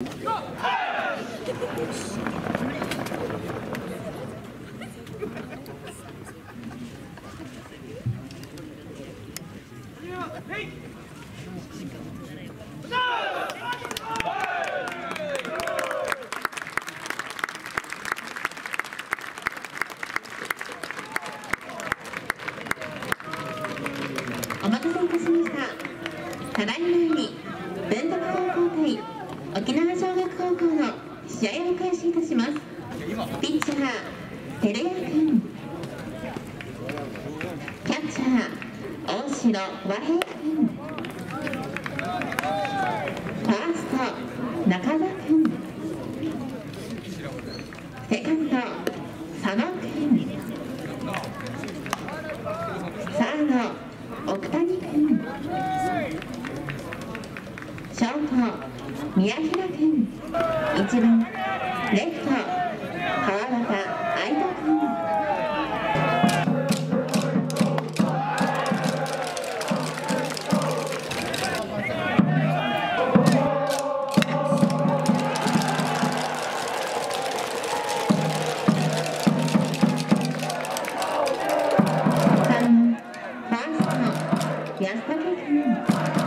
Hey! Thank you.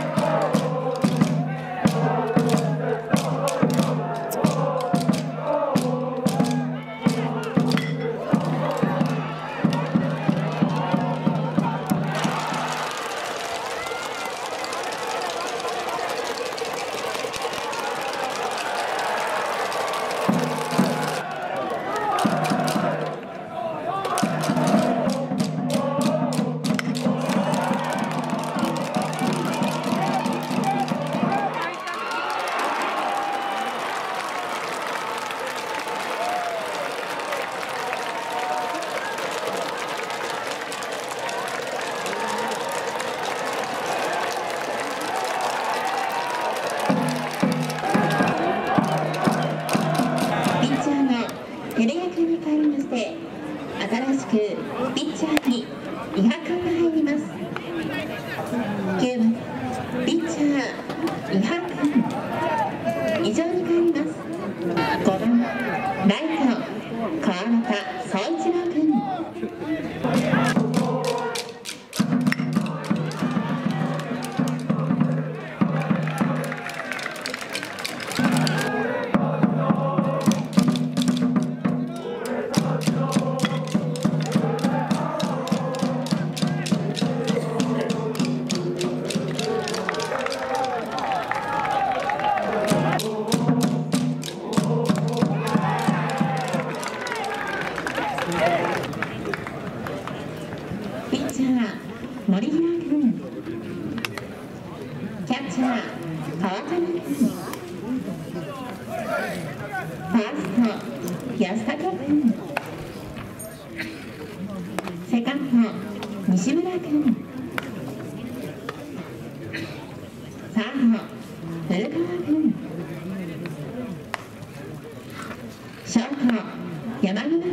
山口県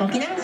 沖縄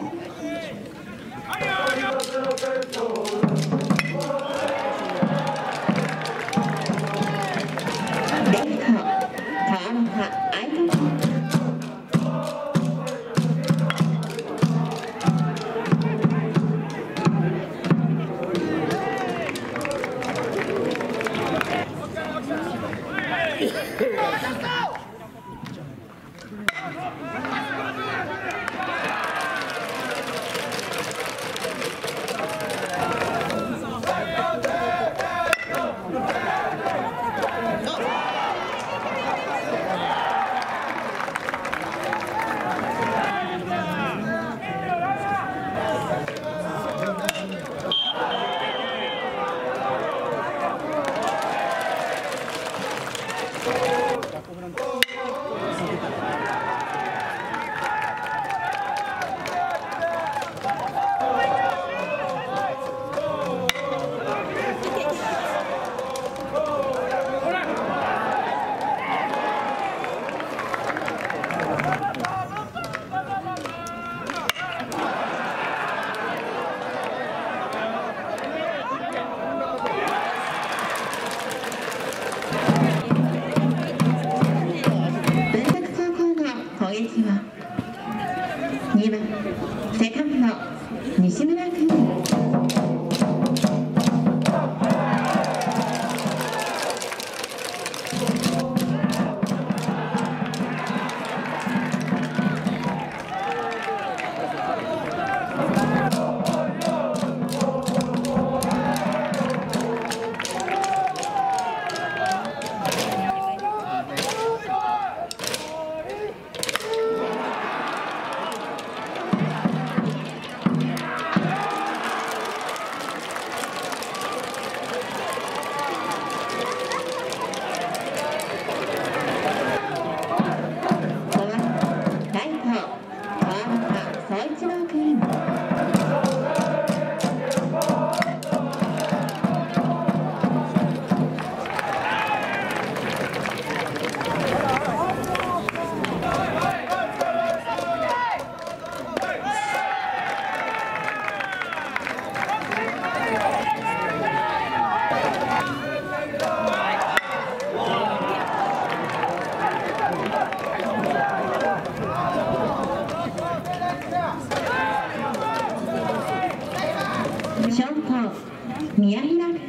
Thank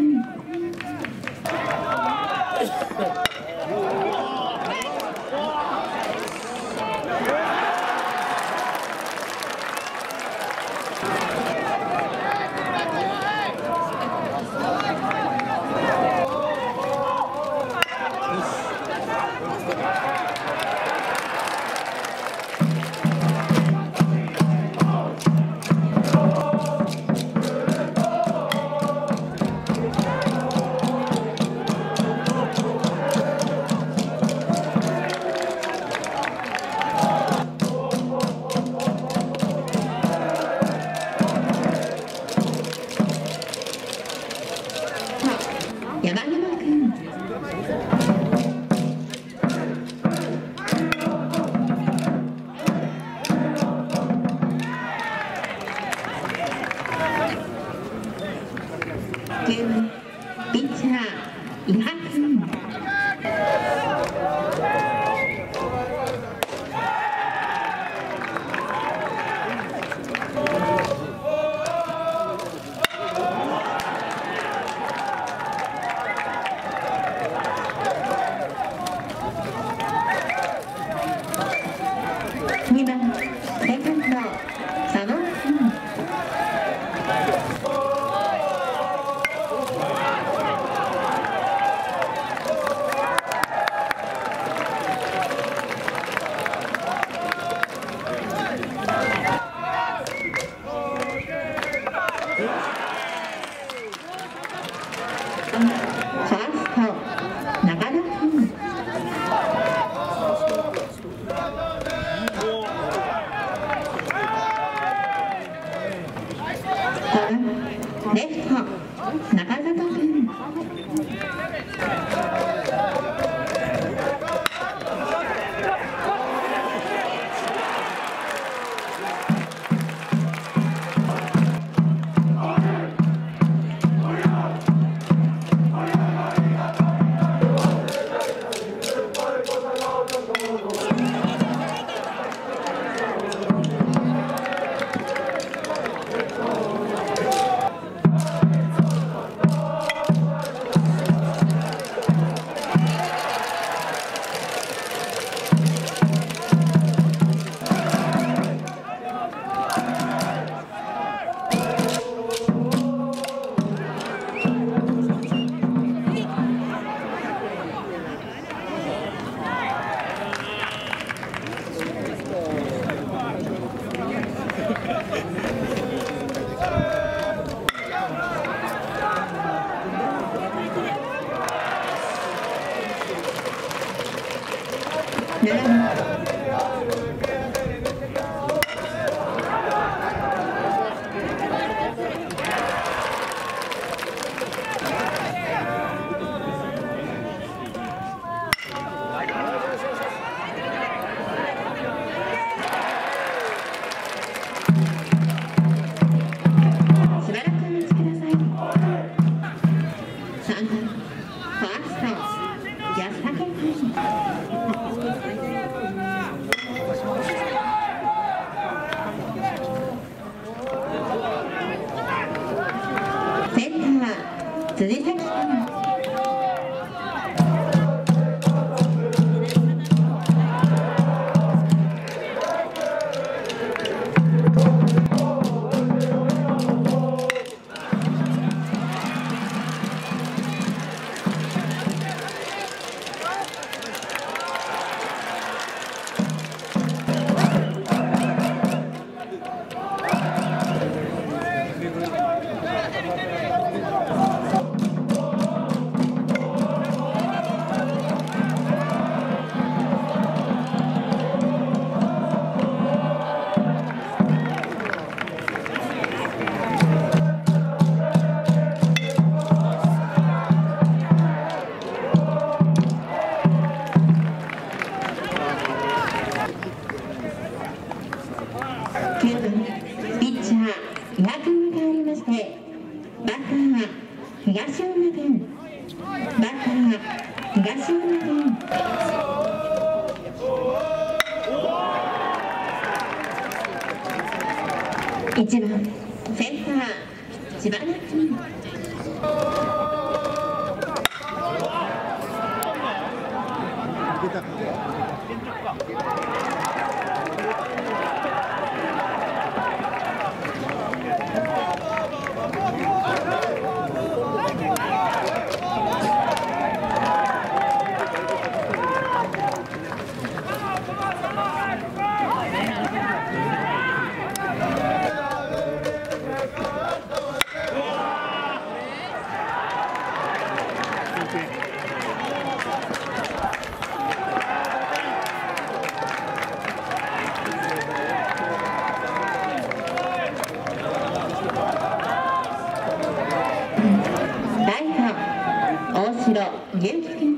you. ト安高君 왼쪽 가. Okay.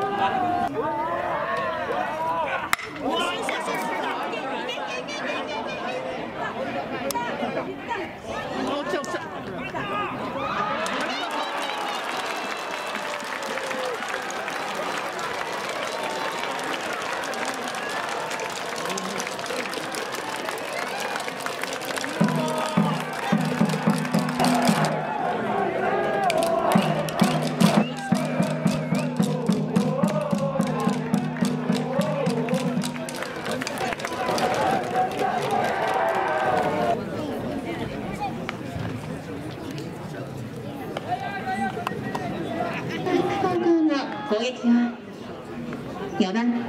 Thank you. の攻撃は4番フ